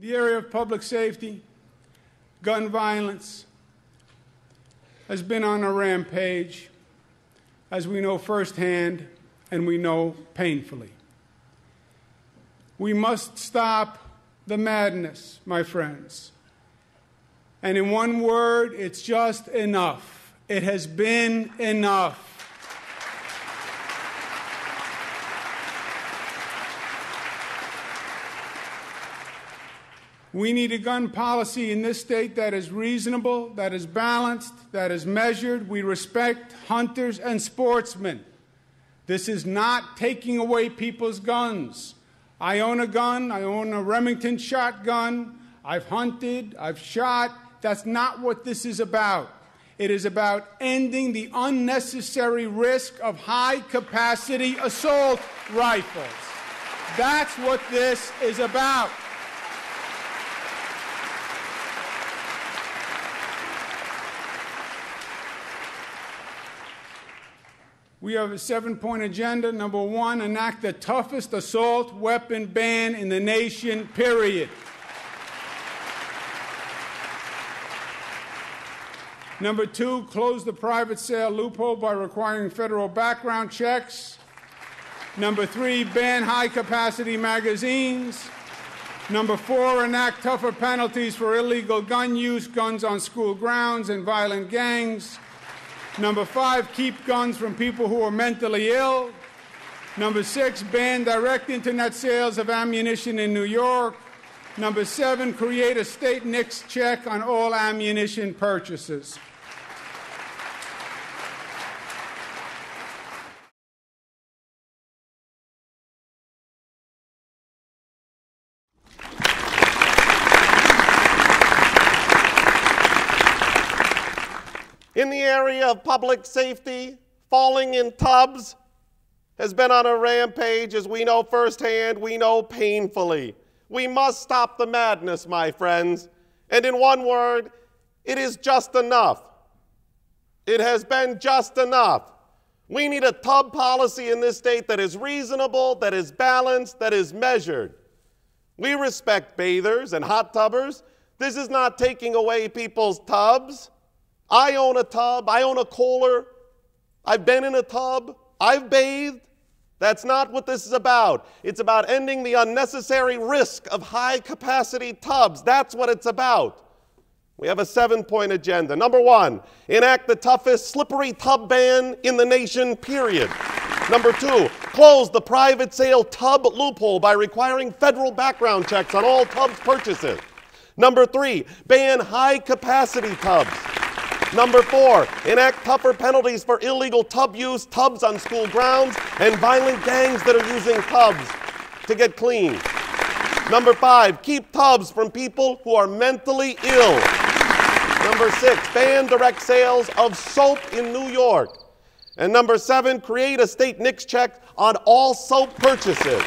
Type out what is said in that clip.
The area of public safety, gun violence, has been on a rampage, as we know firsthand and we know painfully. We must stop the madness, my friends. And in one word, it's just enough. It has been enough. We need a gun policy in this state that is reasonable, that is balanced, that is measured. We respect hunters and sportsmen. This is not taking away people's guns. I own a gun, I own a Remington shotgun, I've hunted, I've shot. That's not what this is about. It is about ending the unnecessary risk of high capacity assault rifles. That's what this is about. We have a seven point agenda. Number one, enact the toughest assault weapon ban in the nation, period. Number two, close the private sale loophole by requiring federal background checks. Number three, ban high capacity magazines. Number four, enact tougher penalties for illegal gun use, guns on school grounds, and violent gangs. Number five, keep guns from people who are mentally ill. Number six, ban direct internet sales of ammunition in New York. Number seven, create a state NICS check on all ammunition purchases. In the area of public safety, falling in tubs has been on a rampage, as we know firsthand, we know painfully. We must stop the madness, my friends. And in one word, it is just enough. It has been just enough. We need a tub policy in this state that is reasonable, that is balanced, that is measured. We respect bathers and hot tubbers. This is not taking away people's tubs. I own a tub, I own a Kohler, I've been in a tub, I've bathed. That's not what this is about. It's about ending the unnecessary risk of high capacity tubs. That's what it's about. We have a seven point agenda. Number one, enact the toughest slippery tub ban in the nation, period. Number two, close the private sale tub loophole by requiring federal background checks on all tubs purchases. Number three, ban high capacity tubs. Number four, enact tougher penalties for illegal tub use, tubs on school grounds, and violent gangs that are using tubs to get clean. Number five, keep tubs from people who are mentally ill. Number six, ban direct sales of soap in New York. And number seven, create a state NICS check on all soap purchases.